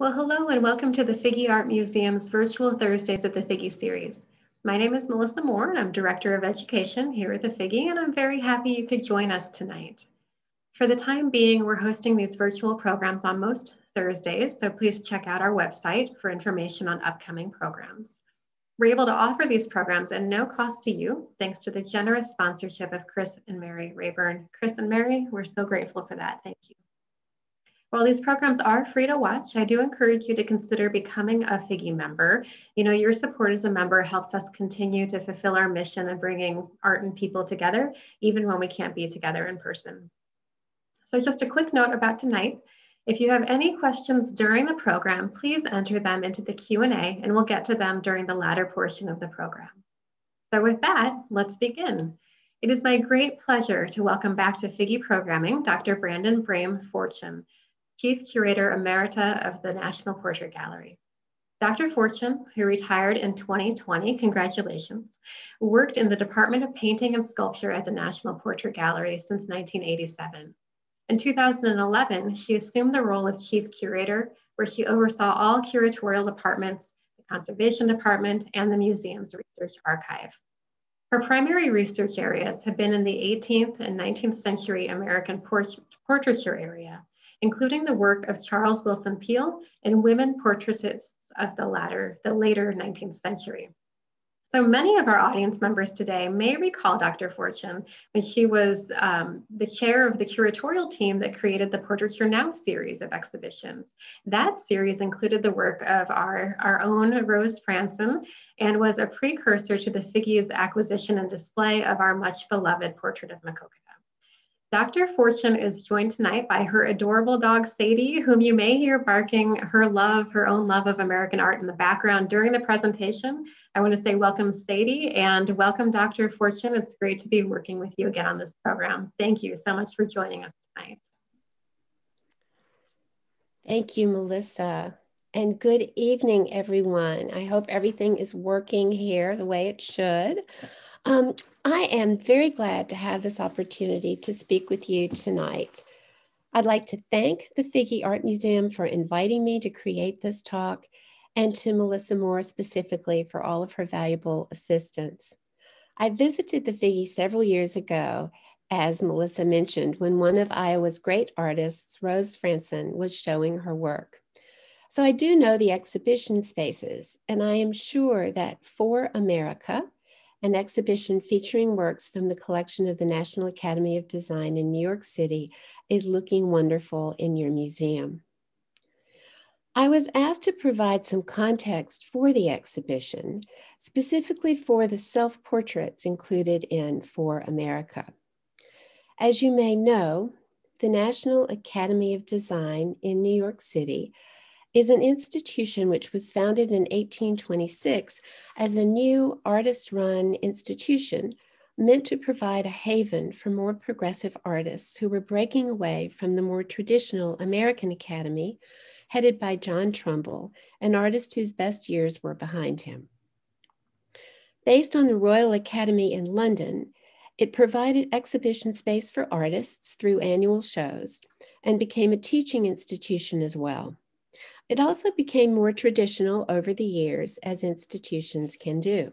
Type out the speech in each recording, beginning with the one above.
Well, hello and welcome to the Figge Art Museum's virtual Thursdays at the Figge series. My name is Melissa Moore and I'm Director of Education here at the Figge and I'm very happy you could join us tonight. For the time being, we're hosting these virtual programs on most Thursdays, so please check out our website for information on upcoming programs. We're able to offer these programs at no cost to you, thanks to the generous sponsorship of Chris and Mary Rayburn. Chris and Mary, we're so grateful for that. Thank you. While these programs are free to watch, I do encourage you to consider becoming a Figge member. You know, your support as a member helps us continue to fulfill our mission of bringing art and people together, even when we can't be together in person. So just a quick note about tonight. If you have any questions during the program, please enter them into the Q&A and we'll get to them during the latter portion of the program. So with that, let's begin. It is my great pleasure to welcome back to Figge Programming, Dr. Brandon Brame Fortune, Chief Curator Emerita of the National Portrait Gallery. Dr. Fortune, who retired in 2020, congratulations, worked in the Department of Painting and Sculpture at the National Portrait Gallery since 1987. In 2011, she assumed the role of Chief Curator, where she oversaw all curatorial departments, the Conservation Department, and the museum's research archive. Her primary research areas have been in the 18th and 19th century American port portraiture area, including the work of Charles Willson Peale and women portraitists of the latter, the later 19th century. So many of our audience members today may recall Dr. Fortune when she was um, the chair of the curatorial team that created the Portraiture Now series of exhibitions. That series included the work of our, our own Rose Frantzen and was a precursor to the Figge's acquisition and display of our much beloved portrait of Maquoketa. Dr. Fortune is joined tonight by her adorable dog, Sadie, whom you may hear barking her love, her own love of American art in the background during the presentation. I want to say welcome, Sadie, and welcome, Dr. Fortune. It's great to be working with you again on this program. Thank you so much for joining us tonight. Thank you, Melissa. And good evening, everyone. I hope everything is working here the way it should. Um, I am very glad to have this opportunity to speak with you tonight. I'd like to thank the Figge Art Museum for inviting me to create this talk and to Melissa Moore specifically for all of her valuable assistance. I visited the Figge several years ago, as Melissa mentioned, when one of Iowa's great artists, Rose Frantzen, was showing her work. So I do know the exhibition spaces, and I am sure that for America, an exhibition featuring works from the collection of the National Academy of Design in New York City is looking wonderful in your museum. I was asked to provide some context for the exhibition, specifically for the self portraits included in For America. As you may know, the National Academy of Design in New York City is an institution which was founded in 1826 as a new artist run institution meant to provide a haven for more progressive artists who were breaking away from the more traditional American Academy, headed by John Trumbull, an artist whose best years were behind him. Based on the Royal Academy in London, it provided exhibition space for artists through annual shows and became a teaching institution as well. It also became more traditional over the years, as institutions can do.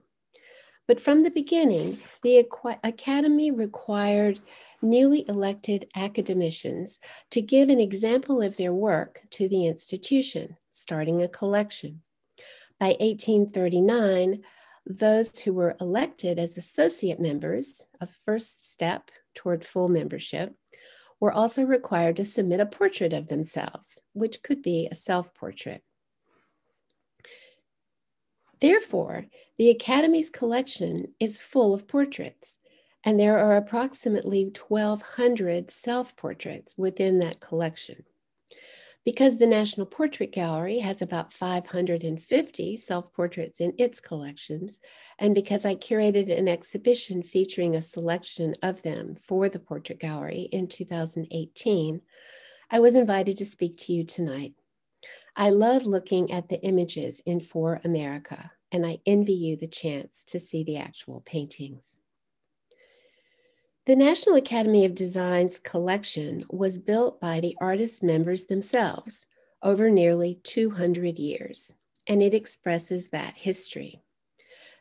But from the beginning, the Academy required newly elected academicians to give an example of their work to the institution, starting a collection. By 1839, those who were elected as associate members, a first step toward full membership, were also required to submit a portrait of themselves, which could be a self portrait. Therefore, the Academy's collection is full of portraits, and there are approximately 1,200 self portraits within that collection. Because the National Portrait Gallery has about 550 self portraits in its collections, and because I curated an exhibition featuring a selection of them for the Portrait Gallery in 2018, I was invited to speak to you tonight. I love looking at the images in For America, and I envy you the chance to see the actual paintings. The National Academy of Design's collection was built by the artist members themselves over nearly 200 years, and it expresses that history.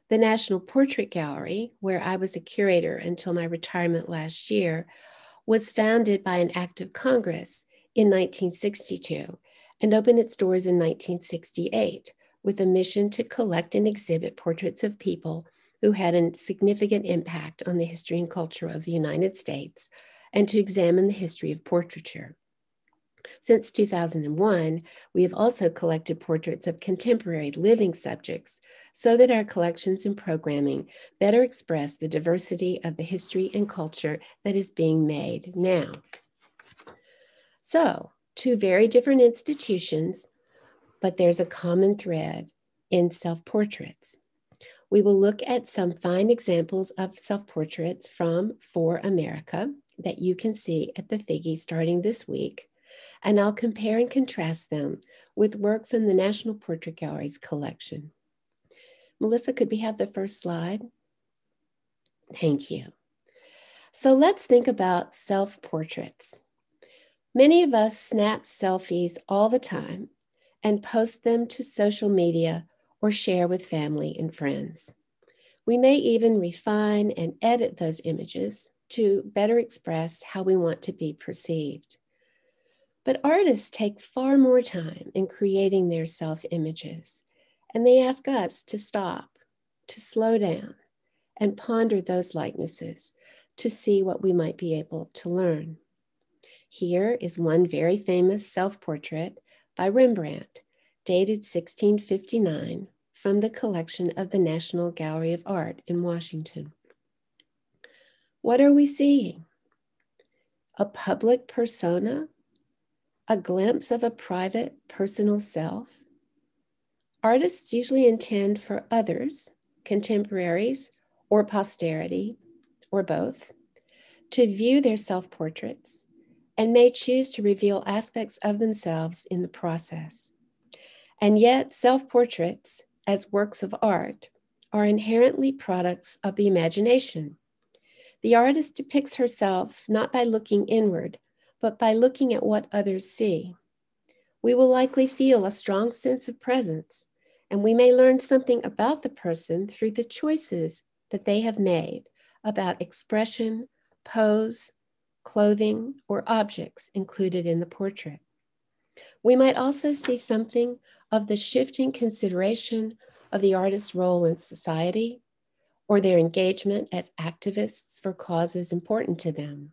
The National Portrait Gallery, where I was a curator until my retirement last year, was founded by an act of Congress in 1962 and opened its doors in 1968 with a mission to collect and exhibit portraits of people who had a significant impact on the history and culture of the United States and to examine the history of portraiture. Since 2001, we have also collected portraits of contemporary living subjects so that our collections and programming better express the diversity of the history and culture that is being made now. So, two very different institutions, but there's a common thread in self portraits. We will look at some fine examples of self portraits from For America that you can see at the Figge starting this week and I'll compare and contrast them with work from the National Portrait Gallery's collection. Melissa, could we have the first slide? Thank you. So let's think about self portraits. Many of us snap selfies all the time and post them to social media or share with family and friends. We may even refine and edit those images to better express how we want to be perceived. But artists take far more time in creating their self images, and they ask us to stop, to slow down, and ponder those likenesses to see what we might be able to learn. Here is one very famous self portrait by Rembrandt, dated 1659, from the collection of the National Gallery of Art in Washington. What are we seeing? A public persona a glimpse of a private, personal self. Artists usually intend for others, contemporaries, or posterity, or both, to view their self portraits and may choose to reveal aspects of themselves in the process. And yet, self portraits, as works of art, are inherently products of the imagination. The artist depicts herself not by looking inward, but by looking at what others see. We will likely feel a strong sense of presence, and we may learn something about the person through the choices that they have made about expression, pose, clothing, or objects included in the portrait. We might also see something of the shifting consideration of the artist's role in society or their engagement as activists for causes important to them.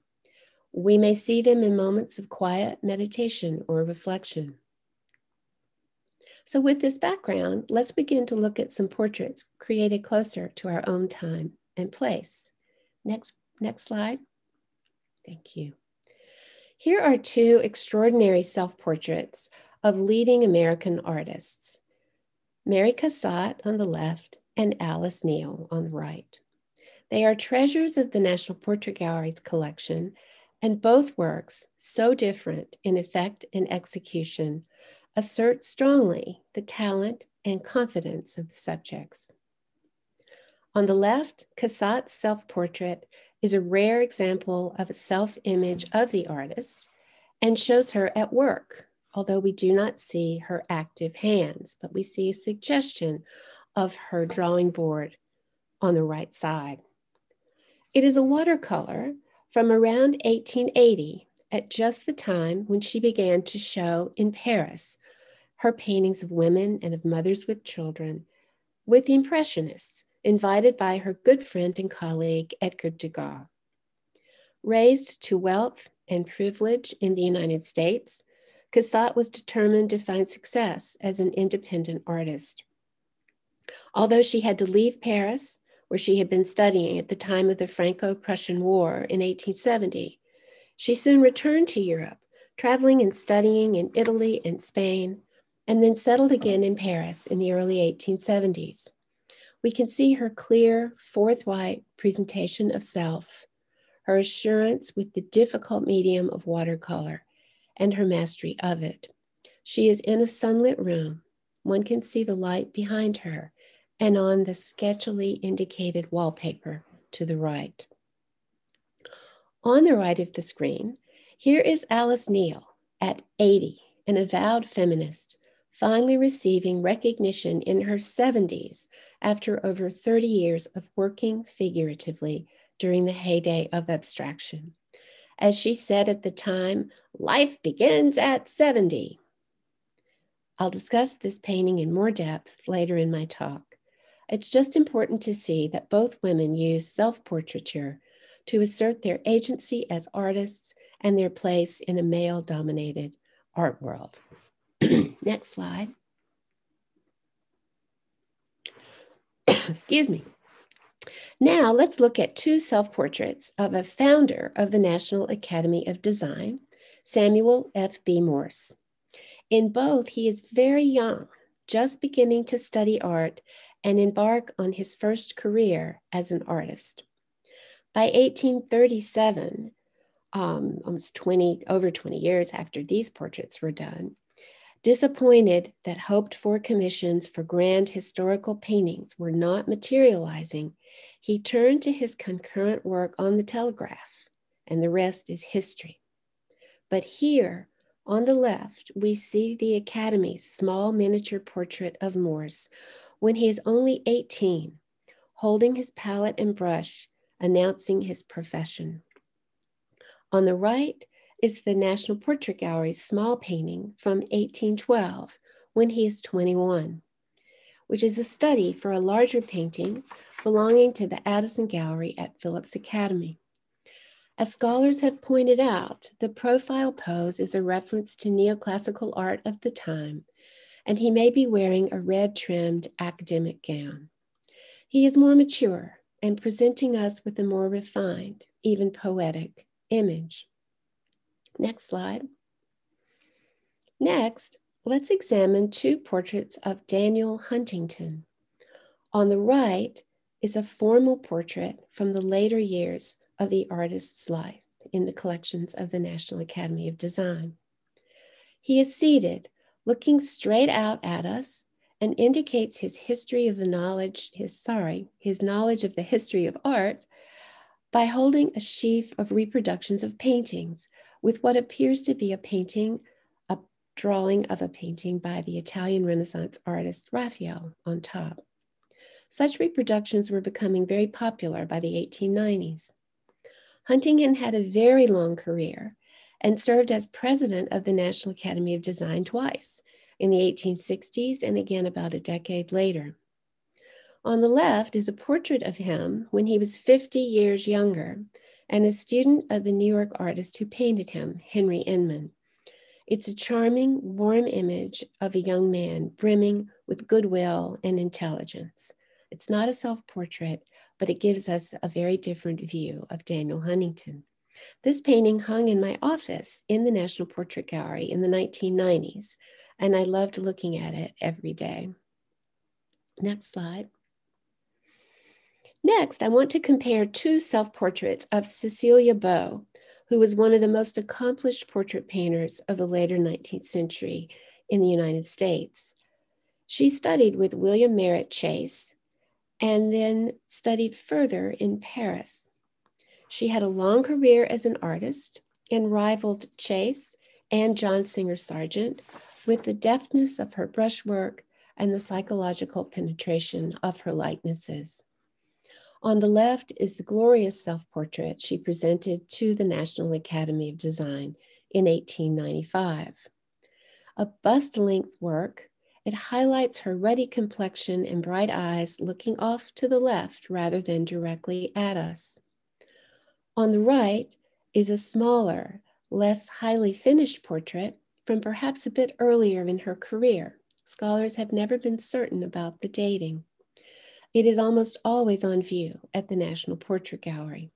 We may see them in moments of quiet meditation or reflection. So, with this background, let's begin to look at some portraits created closer to our own time and place. Next, next slide. Thank you. Here are two extraordinary self portraits of leading American artists Mary Cassatt on the left and Alice Neel on the right. They are treasures of the National Portrait Gallery's collection and both works, so different in effect and execution, assert strongly the talent and confidence of the subjects. On the left, Cassatt's self portrait is a rare example of a self image of the artist and shows her at work, although we do not see her active hands, but we see a suggestion of her drawing board on the right side. It is a watercolor from around 1880, at just the time when she began to show in Paris her paintings of women and of mothers with children with the Impressionists, invited by her good friend and colleague Edgar Degas. Raised to wealth and privilege in the United States, Cassatt was determined to find success as an independent artist. Although she had to leave Paris where she had been studying at the time of the Franco Prussian War in 1870. She soon returned to Europe, traveling and studying in Italy and Spain, and then settled again in Paris in the early 1870s. We can see her clear, forthright presentation of self, her assurance with the difficult medium of watercolor, and her mastery of it. She is in a sunlit room. One can see the light behind her and on the sketchily indicated wallpaper to the right. On the right of the screen, here is Alice Neel at 80 an avowed feminist, finally receiving recognition in her 70s after over 30 years of working figuratively during the heyday of abstraction. As she said at the time, life begins at 70. I'll discuss this painting in more depth later in my talk. It's just important to see that both women use self portraiture to assert their agency as artists and their place in a male dominated art world. Next slide. Excuse me. Now let's look at two self-portraits of a founder of the National Academy of Design, Samuel F.B. Morse. In both, he is very young, just beginning to study art and embark on his first career as an artist. By 1837, um, almost 20, over 20 years after these portraits were done, disappointed that hoped for commissions for grand historical paintings were not materializing, he turned to his concurrent work on the telegraph, and the rest is history. But here, on the left, we see the Academy's small miniature portrait of Morse when he is only 18, holding his palette and brush, announcing his profession. On the right is the National Portrait Gallery's small painting from 1812 when he is 21, which is a study for a larger painting belonging to the Addison Gallery at Phillips Academy. As scholars have pointed out, the profile pose is a reference to neoclassical art of the time, and he may be wearing a red trimmed academic gown. He is more mature and presenting us with a more refined, even poetic image. Next slide. Next, let's examine two portraits of Daniel Huntington. On the right is a formal portrait from the later years of the artist's life in the collections of the National Academy of Design. He is seated, looking straight out at us, and indicates his history of the knowledge, his sorry, his knowledge of the history of art by holding a sheaf of reproductions of paintings with what appears to be a painting, a drawing of a painting by the Italian Renaissance artist Raphael on top. Such reproductions were becoming very popular by the 1890s. Huntington had a very long career and served as president of the National Academy of Design twice, in the 1860s and again about a decade later. On the left is a portrait of him when he was 50 years younger and a student of the New York artist who painted him, Henry Inman. It's a charming, warm image of a young man brimming with goodwill and intelligence. It's not a self portrait, but it gives us a very different view of Daniel Huntington. This painting hung in my office in the National Portrait Gallery in the 1990s, and I loved looking at it every day. Next slide. Next, I want to compare two self portraits of Cecilia Beaux, who was one of the most accomplished portrait painters of the later 19th century in the United States. She studied with William Merritt Chase, and then studied further in Paris. She had a long career as an artist and rivaled Chase and John Singer Sargent with the deftness of her brushwork and the psychological penetration of her likenesses. On the left is the glorious self portrait she presented to the National Academy of Design in 1895. A bust length work it highlights her ruddy complexion and bright eyes looking off to the left rather than directly at us. On the right is a smaller, less highly finished portrait from perhaps a bit earlier in her career. Scholars have never been certain about the dating. It is almost always on view at the National Portrait Gallery.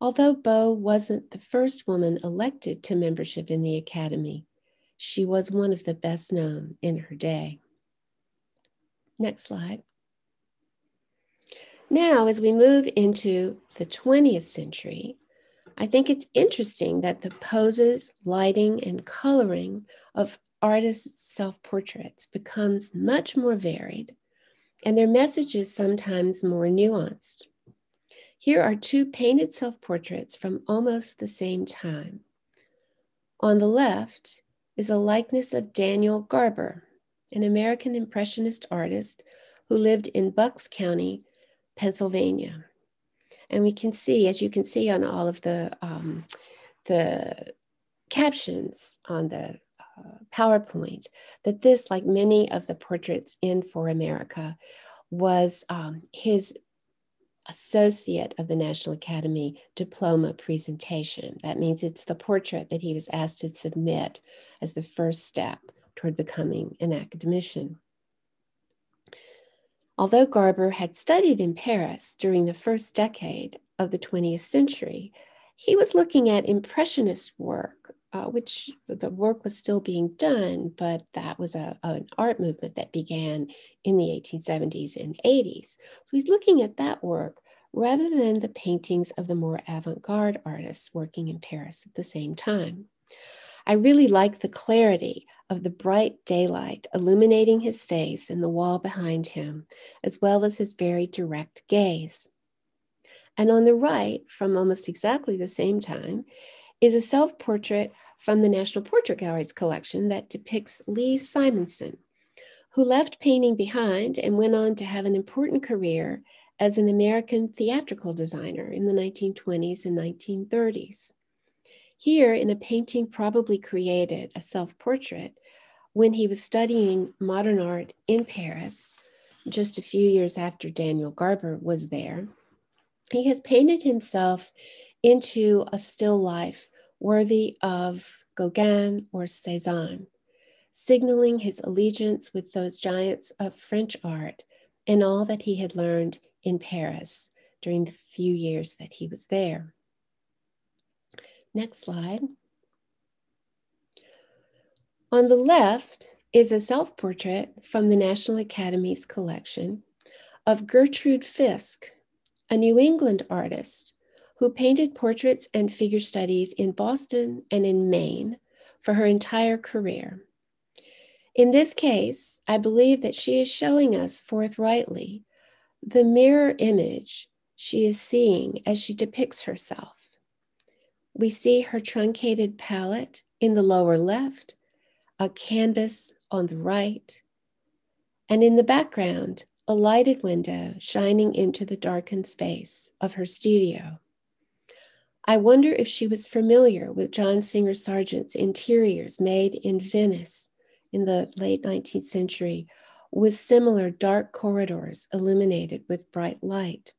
Although Beaux wasn't the first woman elected to membership in the Academy, she was one of the best known in her day. Next slide. Now, as we move into the 20th century, I think it's interesting that the poses, lighting, and coloring of artists' self portraits becomes much more varied, and their messages sometimes more nuanced. Here are two painted self portraits from almost the same time. On the left is a likeness of Daniel Garber, an American Impressionist artist who lived in Bucks County, Pennsylvania. And we can see, as you can see on all of the, um, the captions on the PowerPoint, that this, like many of the portraits in For America, was um, his associate of the National Academy diploma presentation. That means it's the portrait that he was asked to submit as the first step toward becoming an academician. Although Garber had studied in Paris during the first decade of the 20th century, he was looking at Impressionist work, uh, which the work was still being done, but that was a, an art movement that began in the 1870s and 80s. So he's looking at that work rather than the paintings of the more avant garde artists working in Paris at the same time. I really like the clarity of the bright daylight illuminating his face and the wall behind him, as well as his very direct gaze. And on the right, from almost exactly the same time, is a self portrait from the National Portrait Gallery's collection that depicts Lee Simonson, who left painting behind and went on to have an important career as an American theatrical designer in the 1920s and 1930s. Here, in a painting probably created, a self portrait, when he was studying modern art in Paris, just a few years after Daniel Garber was there, he has painted himself into a still life worthy of Gauguin or Cézanne, signaling his allegiance with those giants of French art and all that he had learned in Paris during the few years that he was there. Next slide. On the left is a self portrait from the National Academy's collection of Gertrude Fiske, a New England artist who painted portraits and figure studies in Boston and in Maine for her entire career. In this case, I believe that she is showing us forthrightly the mirror image she is seeing as she depicts herself. We see her truncated palette in the lower left, a canvas on the right, and in the background, a lighted window shining into the darkened space of her studio. I wonder if she was familiar with John Singer Sargent's interiors made in Venice in the late 19th century with similar dark corridors illuminated with bright light.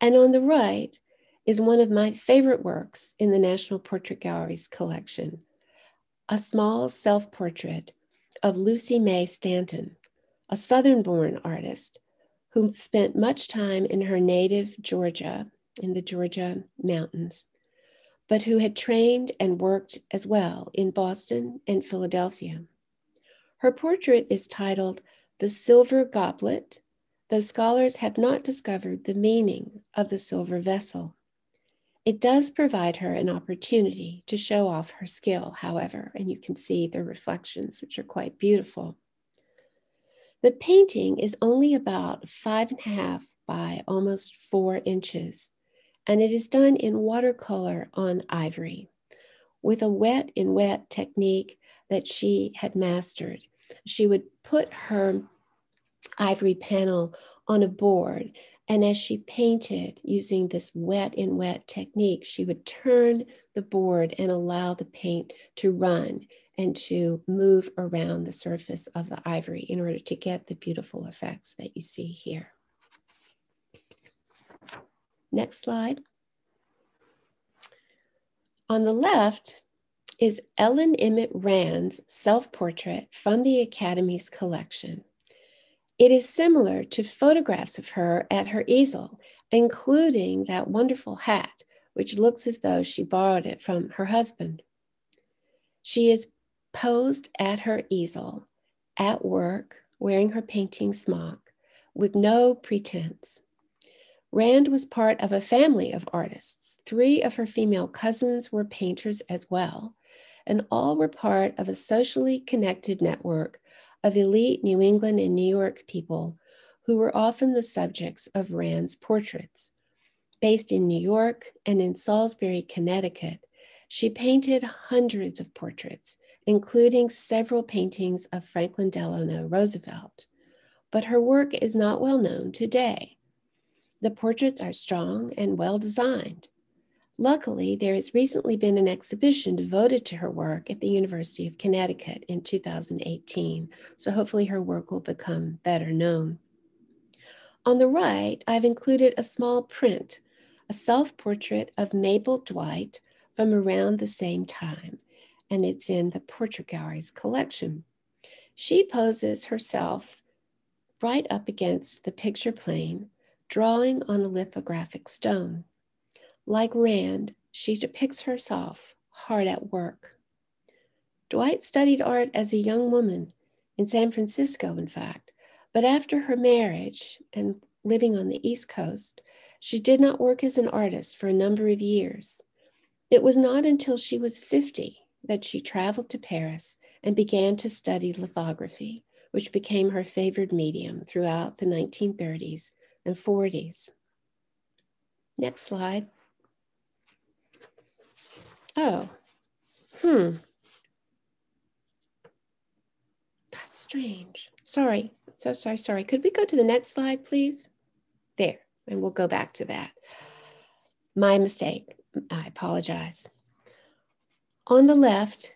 And on the right is one of my favorite works in the National Portrait Gallery's collection, a small self portrait of Lucy May Stanton, a Southern born artist who spent much time in her native Georgia, in the Georgia mountains, but who had trained and worked as well in Boston and Philadelphia. Her portrait is titled The Silver Goblet, though scholars have not discovered the meaning of the silver vessel. It does provide her an opportunity to show off her skill, however, and you can see the reflections, which are quite beautiful. The painting is only about five and a half by almost four inches, and it is done in watercolor on ivory with a wet in wet technique that she had mastered. She would put her ivory panel on a board, and as she painted using this wet in wet technique, she would turn the board and allow the paint to run and to move around the surface of the ivory in order to get the beautiful effects that you see here. Next slide. On the left is Ellen Emmett Rand's self-portrait from the Academy's collection. It is similar to photographs of her at her easel, including that wonderful hat, which looks as though she borrowed it from her husband. She is posed at her easel, at work, wearing her painting smock, with no pretense. Rand was part of a family of artists. Three of her female cousins were painters as well, and all were part of a socially connected network of elite New England and New York people who were often the subjects of Rand's portraits. Based in New York and in Salisbury, Connecticut, She painted hundreds of portraits, including several paintings of Franklin Delano Roosevelt, but her work is not well known today. The portraits are strong and well designed. Luckily, there has recently been an exhibition devoted to her work at the University of Connecticut in 2018, so hopefully her work will become better known. On the right, I've included a small print, a self-portrait of Mabel Dwight from around the same time, and it's in the Portrait Gallery's collection. She poses herself right up against the picture plane, drawing on a lithographic stone. Like Rand, she depicts herself hard at work. Dwight studied art as a young woman in San Francisco, in fact, but after her marriage and living on the East Coast, she did not work as an artist for a number of years. It was not until she was 50 that she traveled to Paris and began to study lithography, which became her favored medium throughout the 1930s and 40s. Next slide. Oh, hmm. That's strange. Sorry, so sorry, sorry. Could we go to the next slide, please? There, and we'll go back to that. My mistake. I apologize. On the left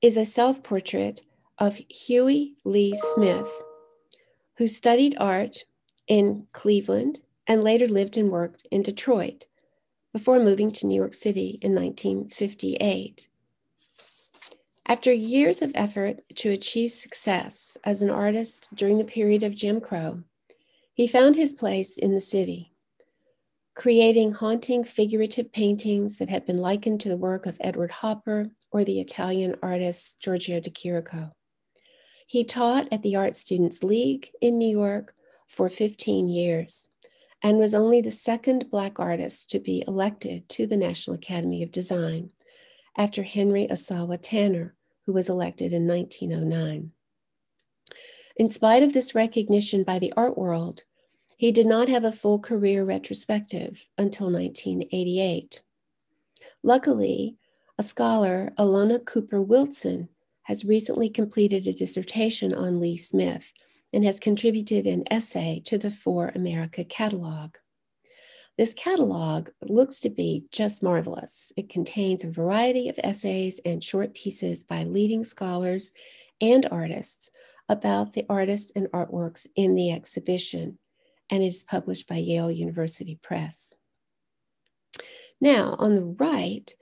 is a self portrait of Hughie Lee Smith, who studied art in Cleveland and later lived and worked in Detroit before moving to New York City in 1958. After years of effort to achieve success as an artist during the period of Jim Crow, he found his place in the city, creating haunting figurative paintings that had been likened to the work of Edward Hopper or the Italian artist Giorgio de Chirico. He taught at the Art Students League in New York for 15 years and was only the second Black artist to be elected to the National Academy of Design after Henry Ossawa Tanner, who was elected in 1909. In spite of this recognition by the art world, he did not have a full career retrospective until 1988. Luckily, a scholar, Alona Cooper Wilson, has recently completed a dissertation on Lee Smith and has contributed an essay to the For America catalog. This catalog looks to be just marvelous. It contains a variety of essays and short pieces by leading scholars and artists about the artists and artworks in the exhibition, and it is published by Yale University Press. Now, on the right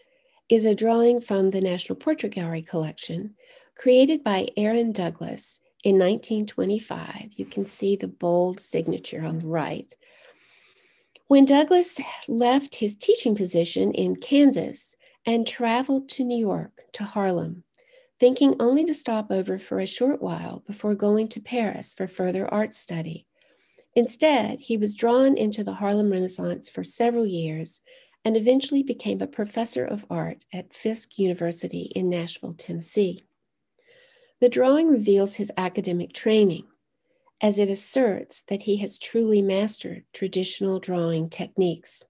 is a drawing from the National Portrait Gallery collection created by Aaron Douglas in 1925. You can see the bold signature on the right. When Douglas left his teaching position in Kansas and traveled to New York, to Harlem, thinking only to stop over for a short while before going to Paris for further art study. Instead, he was drawn into the Harlem Renaissance for several years and eventually became a professor of art at Fisk University in Nashville, Tennessee. The drawing reveals his academic training, as it asserts that he has truly mastered traditional drawing techniques.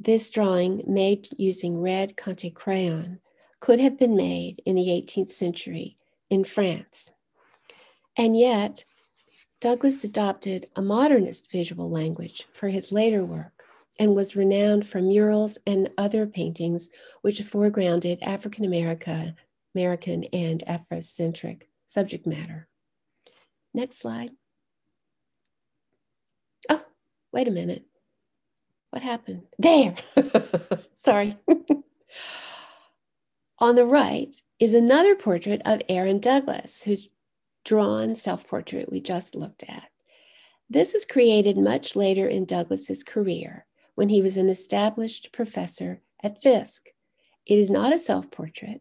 This drawing, made using red Conté crayon, could have been made in the 18th century in France. And yet, Douglas adopted a modernist visual language for his later work and was renowned for murals and other paintings which foregrounded African America American and Afrocentric subject matter. Next slide. Oh, wait a minute. What happened? There. Sorry. On the right is another portrait of Aaron Douglas, whose drawn self portrait we just looked at. This was created much later in Douglas's career when he was an established professor at Fisk. It is not a self portrait,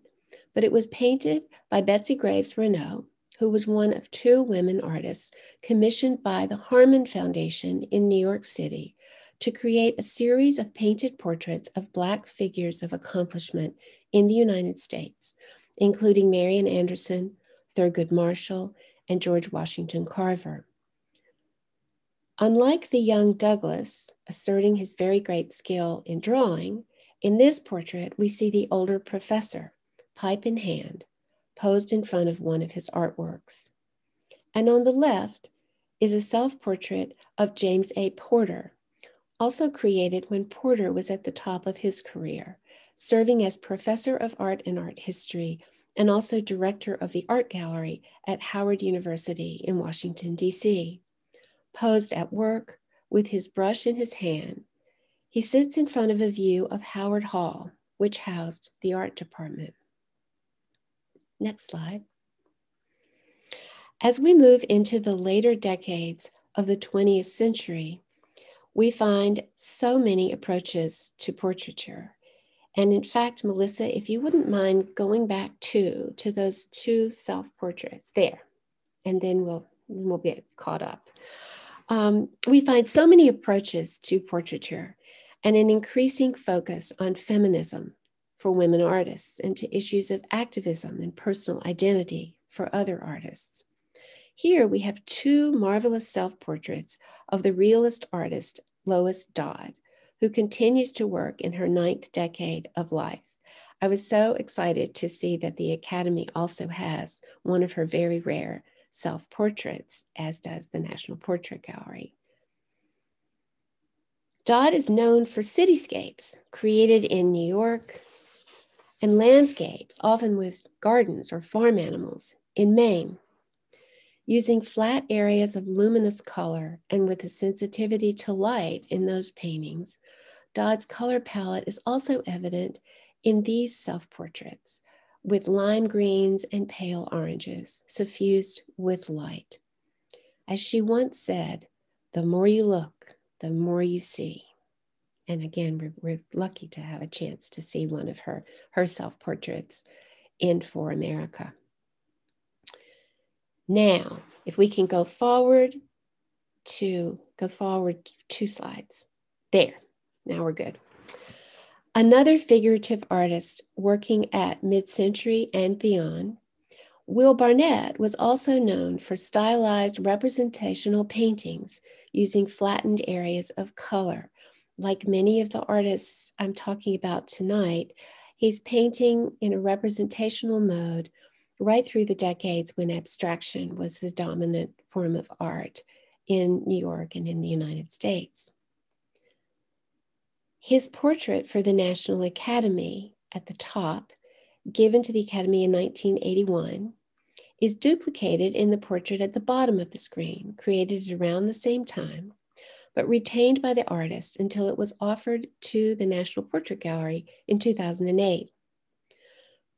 but it was painted by Betsy Graves Reyneau, who was one of two women artists commissioned by the Harmon Foundation in New York City to create a series of painted portraits of Black figures of accomplishment in the United States, including Marian Anderson, Thurgood Marshall, and George Washington Carver. Unlike the young Douglas, asserting his very great skill in drawing, In this portrait, we see the older professor, pipe in hand, posed in front of one of his artworks. And on the left is a self portrait of James A. Porter, also created when Porter was at the top of his career, serving as professor of art and art history and also director of the art gallery at Howard University in Washington, D.C. Posed at work with his brush in his hand, he sits in front of a view of Howard Hall, which housed the art department. Next slide. As we move into the later decades of the 20th century, we find so many approaches to portraiture and in fact, Melissa, if you wouldn't mind going back to to those two self-portraits there, and then we'll we'll get caught up. Um, we find so many approaches to portraiture and an increasing focus on feminism for women artists and to issues of activism and personal identity for other artists. Here we have two marvelous self portraits of the realist artist Lois Dodd, who continues to work in her ninth decade of life. I was so excited to see that the Academy also has one of her very rare self portraits, as does the National Portrait Gallery. Dodd is known for cityscapes created in New York and landscapes, often with gardens or farm animals, in Maine. Using flat areas of luminous color and with a sensitivity to light in those paintings, Dodd's color palette is also evident in these self portraits with lime greens and pale oranges suffused with light. As she once said, the more you look, the more you see. And again, we're, we're lucky to have a chance to see one of her, her self portraits in For America. Now, if we can go forward to go forward two slides. There, now we're good. Another figurative artist working at mid century and beyond, Will Barnet was also known for stylized representational paintings using flattened areas of color. Like many of the artists I'm talking about tonight, he's painting in a representational mode right through the decades when abstraction was the dominant form of art in New York and in the United States. His portrait for the National Academy at the top, given to the Academy in 1981, is duplicated in the portrait at the bottom of the screen, created around the same time, but retained by the artist until it was offered to the National Portrait Gallery in 2008.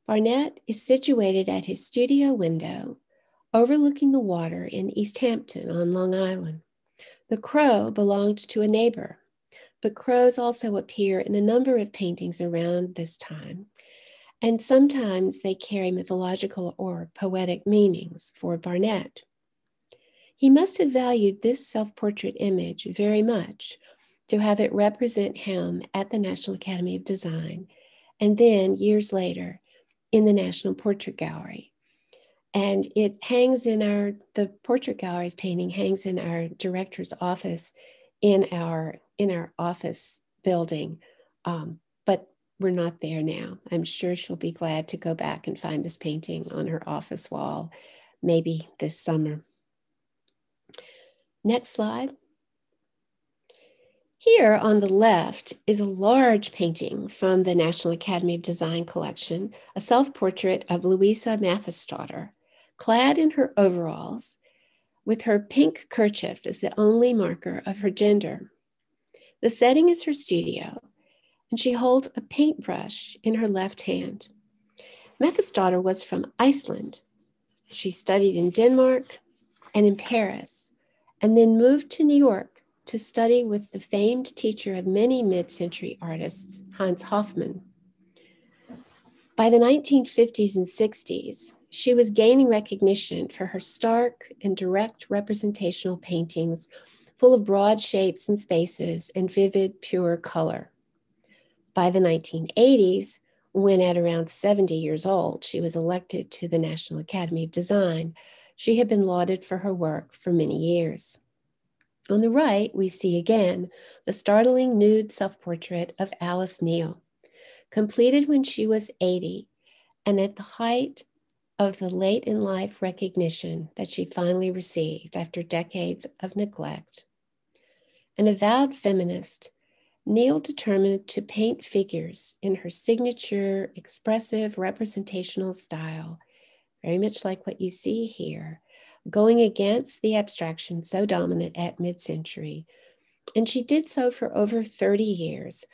Barnet is situated at his studio window overlooking the water in East Hampton on Long Island. The crow belonged to a neighbor, but crows also appear in a number of paintings around this time, and sometimes they carry mythological or poetic meanings for Barnet. He must have valued this self portrait image very much to have it represent him at the National Academy of Design, and then years later in the National Portrait Gallery. And it hangs in our, the portrait gallery's painting hangs in our director's office in our, in our office building. Um, but we're not there now. I'm sure she'll be glad to go back and find this painting on her office wall, maybe this summer. Next slide. Here on the left is a large painting from the National Academy of Design collection, a self-portrait of Louisa Matthiasdottir, clad in her overalls, with her pink kerchief as the only marker of her gender. The setting is her studio, and she holds a paintbrush in her left hand. Matthiasdottir was from Iceland. She studied in Denmark and in Paris, and then moved to New York to study with the famed teacher of many mid century artists, Hans Hofmann. By the 1950s and 60s, she was gaining recognition for her stark and direct representational paintings full of broad shapes and spaces and vivid, pure color. By the 1980s, when at around 70 years old, she was elected to the National Academy of Design, she had been lauded for her work for many years. On the right, we see again the startling nude self portrait of Alice Neel, completed when she was 80 and at the height of the late in life recognition that she finally received after decades of neglect. An avowed feminist, Neel determined to paint figures in her signature, expressive, representational style, very much like what you see here, going against the abstraction so dominant at mid century. And she did so for over 30 years,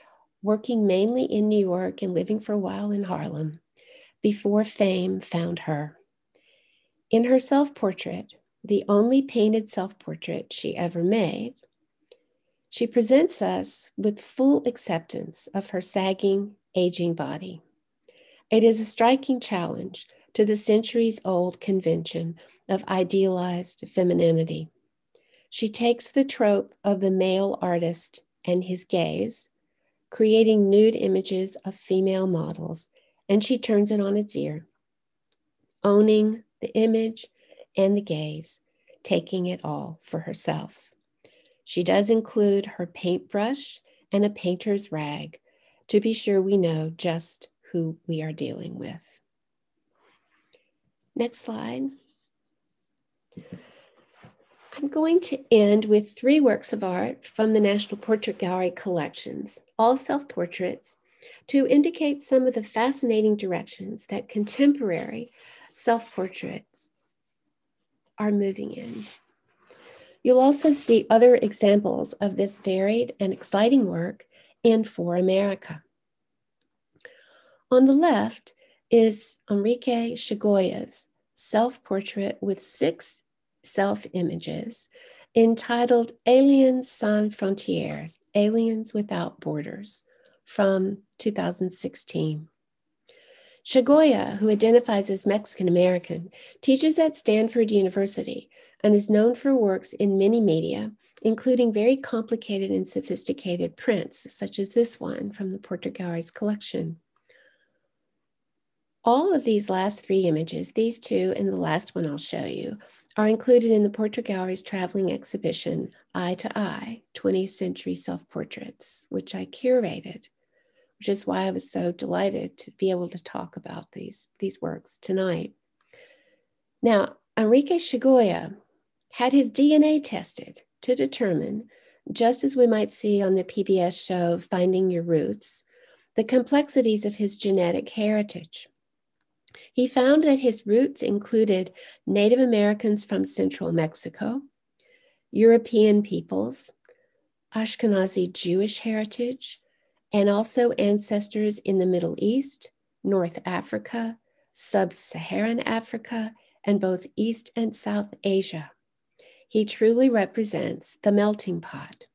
working mainly in New York and living for a while in Harlem before fame found her. In her self portrait, the only painted self portrait she ever made, she presents us with full acceptance of her sagging, aging body. It is a striking challenge to the centuries old convention of idealized femininity. She takes the trope of the male artist and his gaze, creating nude images of female models, and she turns it on its ear, owning the image and the gaze, taking it all for herself. She does include her paintbrush and a painter's rag to be sure we know just who we are dealing with. Next slide. I'm going to end with three works of art from the National Portrait Gallery collections, all self portraits, to indicate some of the fascinating directions that contemporary self portraits are moving in. You'll also see other examples of this varied and exciting work in For America. On the left is Enrique Chagoya's self portrait with six self images entitled Aliens Sans Frontières, Aliens Without Borders, from 2016. Chagoya, who identifies as Mexican American, teaches at Stanford University and is known for works in many media, including very complicated and sophisticated prints, such as this one from the Portrait Gallery's collection. All of these last three images, these two and the last one I'll show you, are included in the Portrait Gallery's traveling exhibition, Eye to Eye, 20th Century Self-Portraits, which I curated, which is why I was so delighted to be able to talk about these, these works tonight. Now, Enrique Chagoya had his DNA tested to determine, just as we might see on the PBS show Finding Your Roots, the complexities of his genetic heritage. He found that his roots included Native Americans from central Mexico, European peoples, Ashkenazi Jewish heritage, and also ancestors in the Middle East, North Africa, Sub Saharan Africa, and both East and South Asia. He truly represents the melting pot.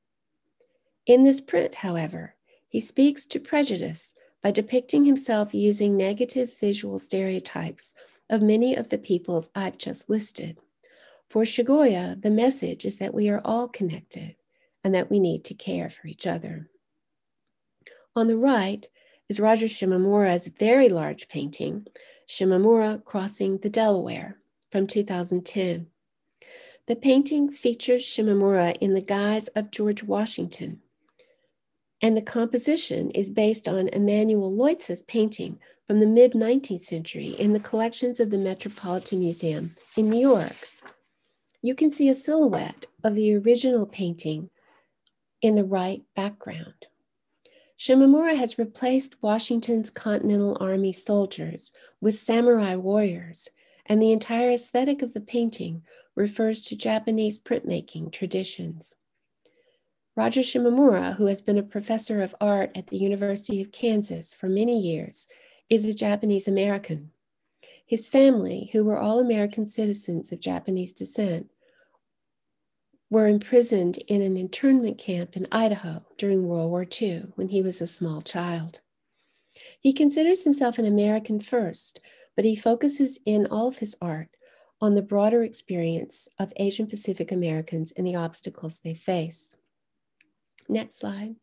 In this print, however, he speaks to prejudice by depicting himself using negative visual stereotypes of many of the peoples I've just listed. For Chagoya, the message is that we are all connected and that we need to care for each other. On the right is Roger Shimomura's very large painting, Shimomura Crossing the Delaware from 2010. The painting features Shimomura in the guise of George Washington, and the composition is based on Emanuel Leutze's painting from the mid 19th century in the collections of the Metropolitan Museum in New York. You can see a silhouette of the original painting in the right background. Shimomura has replaced Washington's Continental Army soldiers with samurai warriors, and the entire aesthetic of the painting refers to Japanese printmaking traditions. Roger Shimomura, who has been a professor of art at the University of Kansas for many years, is a Japanese American. His family, who were all American citizens of Japanese descent, were imprisoned in an internment camp in Idaho during World War II when he was a small child. He considers himself an American first, but he focuses in all of his art on the broader experience of Asian Pacific Americans and the obstacles they face. Next slide.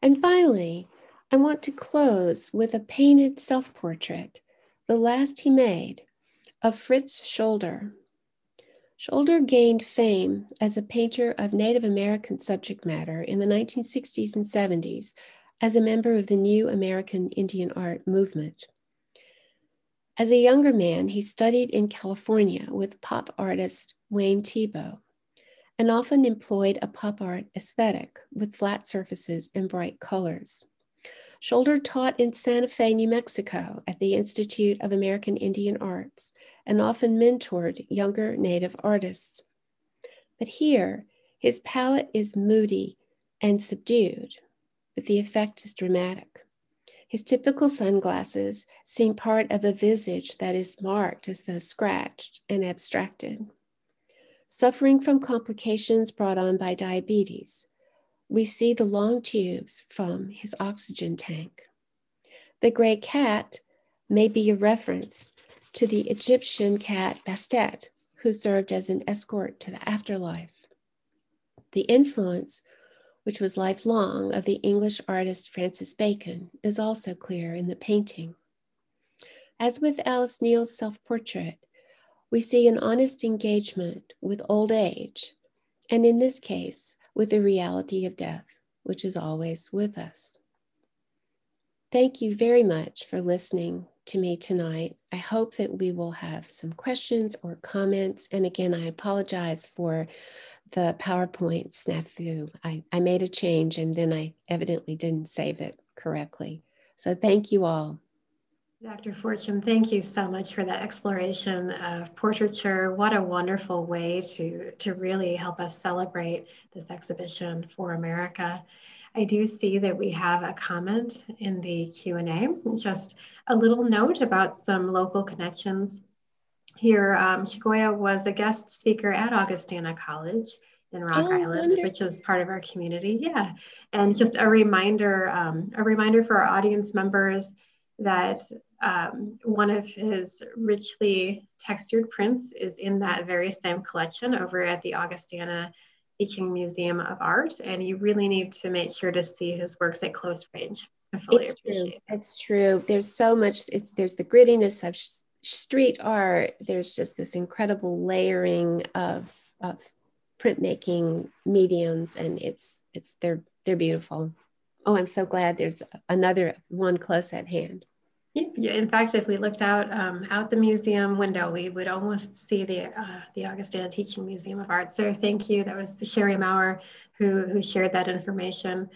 And finally, I want to close with a painted self portrait, the last he made, of Fritz Scholder. Scholder gained fame as a painter of Native American subject matter in the 1960s and 70s as a member of the New American Indian Art movement. As a younger man, he studied in California with pop artist Wayne Thiebaud and often employed a pop art aesthetic with flat surfaces and bright colors. Scholder taught in Santa Fe, New Mexico at the Institute of American Indian Arts and often mentored younger Native artists. But here, his palette is moody and subdued, but the effect is dramatic. His typical sunglasses seem part of a visage that is marked as though scratched and abstracted. Suffering from complications brought on by diabetes, we see the long tubes from his oxygen tank. The gray cat may be a reference to the Egyptian cat Bastet, who served as an escort to the afterlife. The influence, which was lifelong, of the English artist Francis Bacon is also clear in the painting. As with Alice Neel's self portrait, we see an honest engagement with old age, and in this case, with the reality of death, which is always with us. Thank you very much for listening to me tonight. I hope that we will have some questions or comments. And again, I apologize for the PowerPoint snafu. I, I made a change and then I evidently didn't save it correctly. So thank you all. Dr. Fortune, thank you so much for that exploration of portraiture. What a wonderful way to, to really help us celebrate this exhibition for America. I do see that we have a comment in the Q&A, just a little note about some local connections. Here, um, Chagoya was a guest speaker at Augustana College in Rock oh, Island, wonderful. which is part of our community. Yeah, and just a reminder, um, a reminder for our audience members that um, one of his richly textured prints is in that very same collection over at the Augustana Teaching Museum of Art. And you really need to make sure to see his works at close range. it's true. It. It's true. There's so much, it's, there's the grittiness of sh- street art. There's just this incredible layering of, of printmaking mediums and it's, it's, they're, they're beautiful. Oh, I'm so glad there's another one close at hand. Yeah, in fact, if we looked out um, out the museum window, we would almost see the uh, the Augustana Teaching Museum of Art. So thank you. That was Sherry Maurer who who shared that information.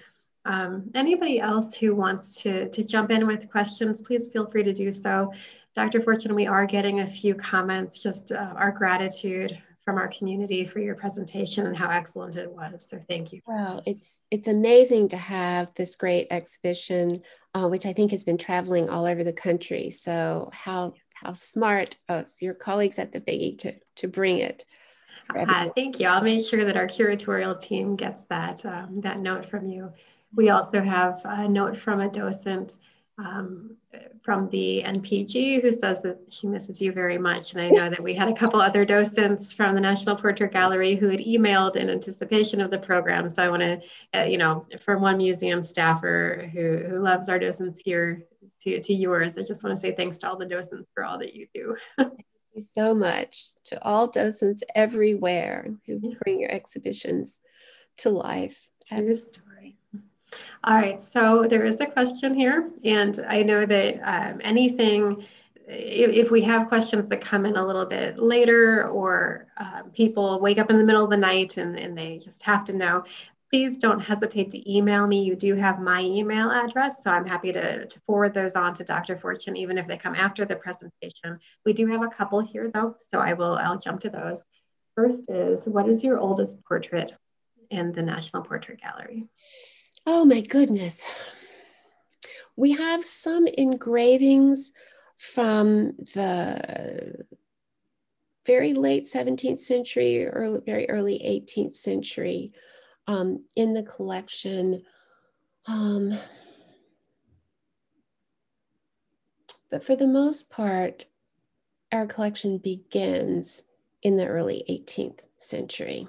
Um, anybody else who wants to to jump in with questions, please feel free to do so. Dr. Fortune, we are getting a few comments. Just uh, our gratitude from our community for your presentation and how excellent it was. So thank you. Well, it's it's amazing to have this great exhibition, uh, which I think has been traveling all over the country. So how how smart of your colleagues at the Figge to to bring it. Uh, thank you. I'll make sure that our curatorial team gets that um, that note from you. We also have a note from a docent um, from the NPG who says that she misses you very much. And I know that we had a couple other docents from the National Portrait Gallery who had emailed in anticipation of the program. So I want to, uh, you know, from one museum staffer who, who loves our docents here to, to yours, I just want to say thanks to all the docents for all that you do. Thank you so much to all docents everywhere who bring your exhibitions to life. All right, so there is a question here, and I know that um, anything, if, if, we have questions that come in a little bit later or um, people wake up in the middle of the night and, and they just have to know, please don't hesitate to email me. You do have my email address, so I'm happy to, to forward those on to Dr. Fortune, even if they come after the presentation. We do have a couple here though, so I will, I'll jump to those. First is, what is your oldest portrait in the National Portrait Gallery? Oh my goodness. We have some engravings from the very late 17th century or very early 18th century um, in the collection. Um, but for the most part, our collection begins in the early 18th century.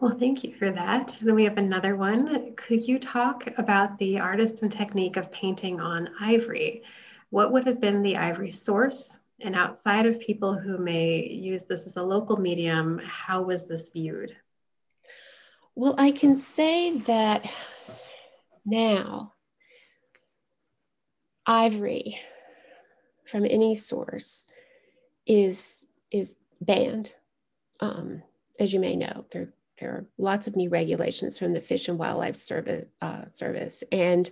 Well, thank you for that. And Then we have another one. Could you talk about the artist and technique of painting on ivory? What would have been the ivory source? And outside of people who may use this as a local medium, how was this viewed? Well, I can say that now ivory from any source is is banned. Um, as you may know, there there are lots of new regulations from the Fish and Wildlife Service, uh, Service and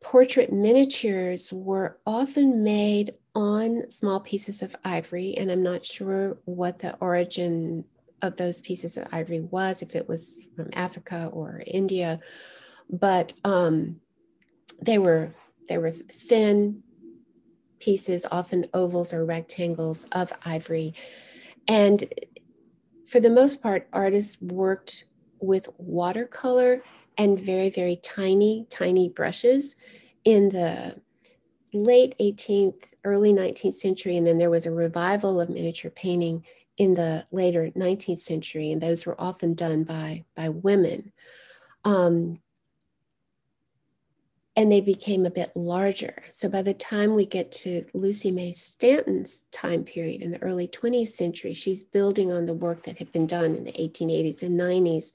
portrait miniatures were often made on small pieces of ivory, and I'm not sure what the origin of those pieces of ivory was, if it was from Africa or India, but um, they were they were thin pieces, often ovals or rectangles of ivory. And for the most part, artists worked with watercolor and very, very tiny, tiny brushes in the late 18th, early 19th century. And then there was a revival of miniature painting in the later 19th century, and those were often done by, by women. Um, and they became a bit larger. So by the time we get to Lucy May Stanton's time period in the early 20th century, she's building on the work that had been done in the 1880s and 90s,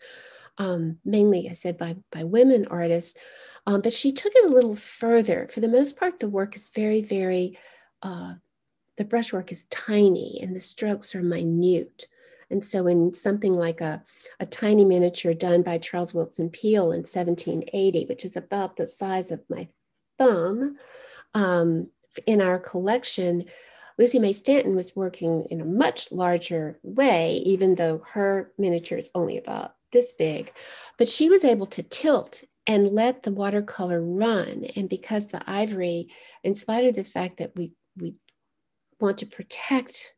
um, mainly, I said, by, by women artists. Um, but she took it a little further. For the most part, the work is very, very, uh, the brushwork is tiny and the strokes are minute. And so, in something like a, a tiny miniature done by Charles Willson Peale in 1780, which is about the size of my thumb, um, in our collection, Lucy May Stanton was working in a much larger way, even though her miniature is only about this big. But she was able to tilt and let the watercolor run. And because the ivory, in spite of the fact that we, we want to protect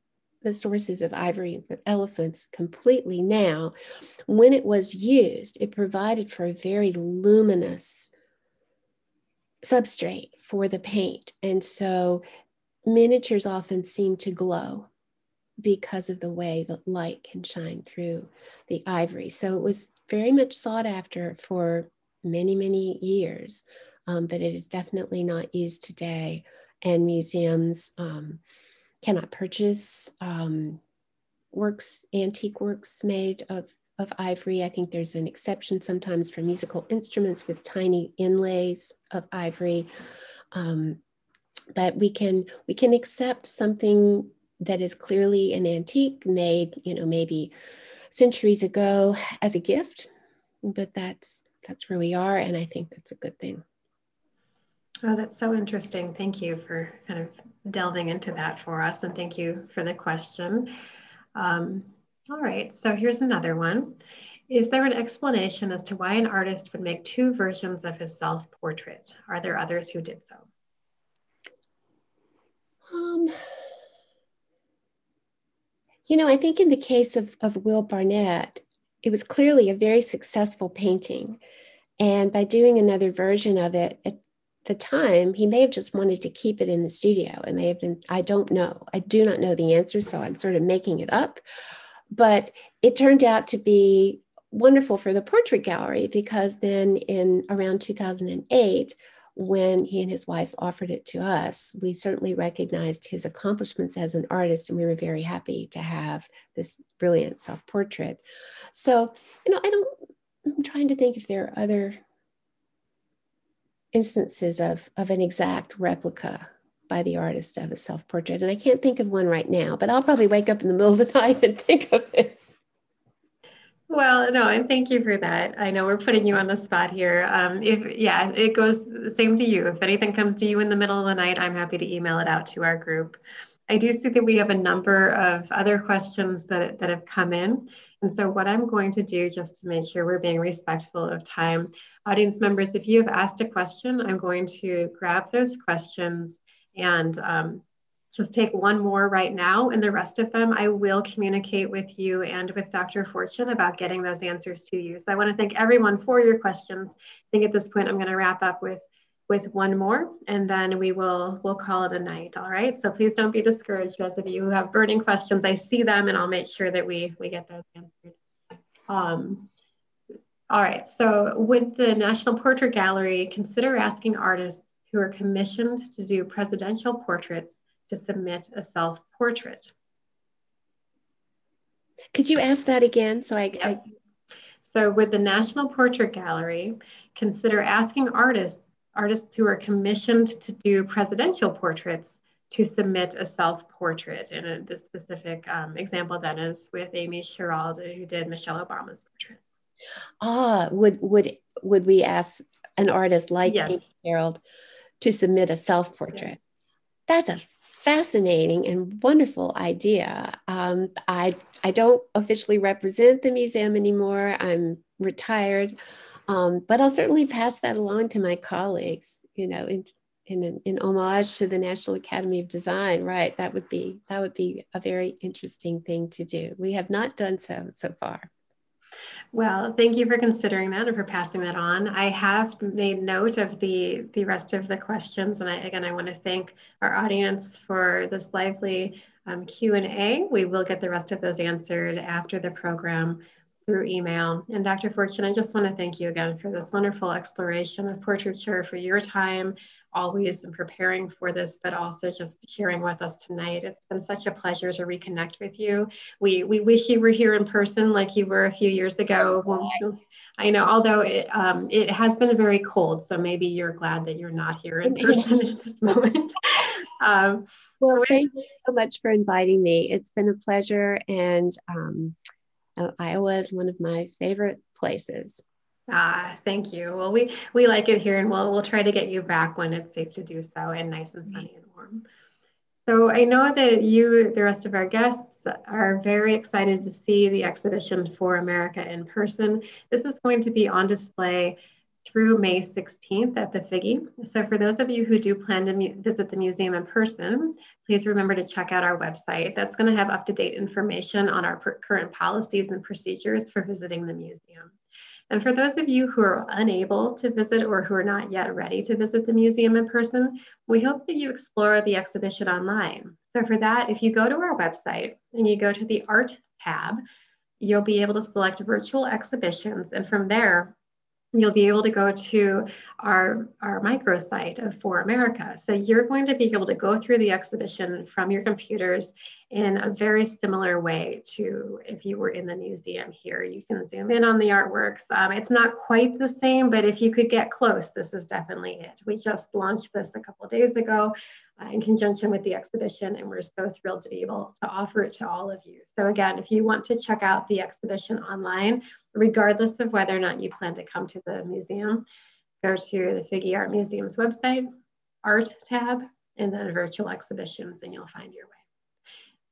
the sources of ivory for elephants completely now. When it was used, it provided for a very luminous substrate for the paint. And so miniatures often seem to glow because of the way that light can shine through the ivory. So it was very much sought after for many, many years, um, but it is definitely not used today. And museums, um, cannot purchase um, works, antique works made of, of ivory. I think there's an exception sometimes for musical instruments with tiny inlays of ivory. Um, but we can we can accept something that is clearly an antique made, you know, maybe centuries ago as a gift. But that's that's where we are, and I think that's a good thing. Oh, that's so interesting. Thank you for kind of delving into that for us, and thank you for the question. Um, all right, so here's another one. Is there an explanation as to why an artist would make two versions of his self portrait? Are there others who did so? Um, you know, I think in the case of, of Will Barnet, it was clearly a very successful painting. And by doing another version of it, it the time, he may have just wanted to keep it in the studio. It may have been, I don't know. I do not know the answer, so I'm sort of making it up. But it turned out to be wonderful for the portrait gallery because then in around 2008, when he and his wife offered it to us, we certainly recognized his accomplishments as an artist, and we were very happy to have this brilliant self portrait. So, you know, I don't, I'm trying to think if there are other instances of, of an exact replica by the artist of a self portrait. And I can't think of one right now, but I'll probably wake up in the middle of the night and think of it. Well, no, and thank you for that. I know we're putting you on the spot here. Um, if yeah, it goes same to you. If anything comes to you in the middle of the night, I'm happy to email it out to our group. I do see that we have a number of other questions that, that have come in. And so what I'm going to do just to make sure we're being respectful of time, audience members, if you have asked a question, I'm going to grab those questions and um, just take one more right now and the rest of them I will communicate with you and with Dr. Fortune about getting those answers to you. So I wanna thank everyone for your questions. I think at this point I'm gonna wrap up with with one more and then we will we'll call it a night all right? So please don't be discouraged those of you who have burning questions. I see them and i'll make sure that we we get those answered. Um, all right so would the national portrait gallery consider asking artists who are commissioned to do presidential portraits to submit a self-portrait? Could you ask that again? So i, yep. I... So with the National Portrait Gallery, consider asking artists, artists who are commissioned to do presidential portraits to submit a self-portrait. And the specific um, example then is with Amy Sherald, who did Michelle Obama's portrait. Ah, would would would we ask an artist like yes. Amy Sherald to submit a self-portrait? That's a fascinating and wonderful idea. Um, I I don't officially represent the museum anymore. I'm retired, um, but I'll certainly pass that along to my colleagues. You know, in, in in homage to the National Academy of Design. Right, that would be that would be a very interesting thing to do. We have not done so so far. Well, thank you for considering that and for passing that on. I have made note of the, the rest of the questions. And I, again, I want to thank our audience for this lively um, Q&A. We will get the rest of those answered after the program through email. And Dr. Fortune, I just want to thank you again for this wonderful exploration of portraiture, for your time always in preparing for this, but also just sharing with us tonight. It's been such a pleasure to reconnect with you. We we wish you were here in person like you were a few years ago. I know, although it, um, it has been very cold, so maybe you're glad that you're not here in person at this moment. Um, well, thank you so much for inviting me. It's been a pleasure, and um, uh, Iowa is one of my favorite places. Ah, thank you. Well, we we like it here, and we'll we'll try to get you back when it's safe to do so, and nice and sunny and warm. So I know that you, the rest of our guests, are very excited to see the exhibition for America in person. This is going to be on display through May 16th at the Figge. So for those of you who do plan to visit the museum in person, please remember to check out our website. That's going to have up-to-date information on our current policies and procedures for visiting the museum. And for those of you who are unable to visit or who are not yet ready to visit the museum in person, we hope that you explore the exhibition online. So for that, if you go to our website and you go to the Art tab, you'll be able to select virtual exhibitions. And from there, you'll be able to go to our, our microsite of For America. So you're going to be able to go through the exhibition from your computers in a very similar way to if you were in the museum here. You can zoom in on the artworks. Um, it's not quite the same, but if you could get close, this is definitely it. We just launched this a couple days ago uh, in conjunction with the exhibition, and we're so thrilled to be able to offer it to all of you. So again, if you want to check out the exhibition online, regardless of whether or not you plan to come to the museum, go to the Figge Art Museum's website, Art tab, and then virtual exhibitions, and you'll find your way.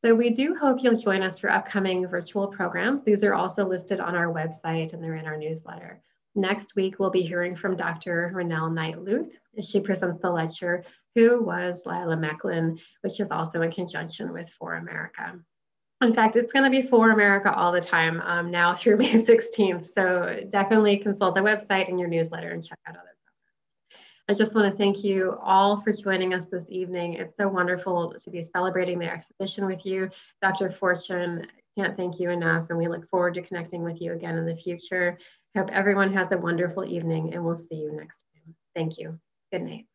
So we do hope you'll join us for upcoming virtual programs. These are also listed on our website and they're in our newsletter. Next week, we'll be hearing from Dr. Renelle Knight-Luth as she presents the lecture, Who Was Leila Mechlin, which is also in conjunction with For America. In fact, it's going to be For America all the time um, now through May 16th. So definitely consult the website and your newsletter and check out other programs. I just want to thank you all for joining us this evening. It's so wonderful to be celebrating the exhibition with you. Dr. Fortune, can't thank you enough, and we look forward to connecting with you again in the future. Hope everyone has a wonderful evening, and we'll see you next time. Thank you. Good night.